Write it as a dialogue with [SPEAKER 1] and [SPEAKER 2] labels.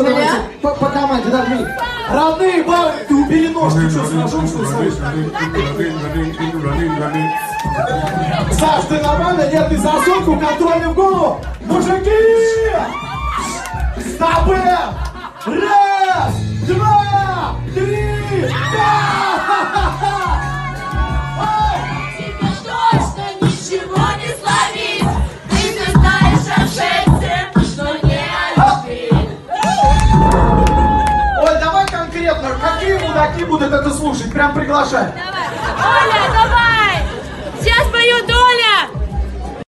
[SPEAKER 1] Хорошо, давайте по, по команде, да, мы. Родные бабы, ты убери ножки, что с ножом, что стоишь? Саш, ты нормально? Нет, ты за сотку, контрольный в голову. Мужики! Стопы! Раз, два, три,
[SPEAKER 2] Тебе
[SPEAKER 1] какие мудаки будут это слушать? Прям приглашай.
[SPEAKER 2] Оля, давай! Сейчас пою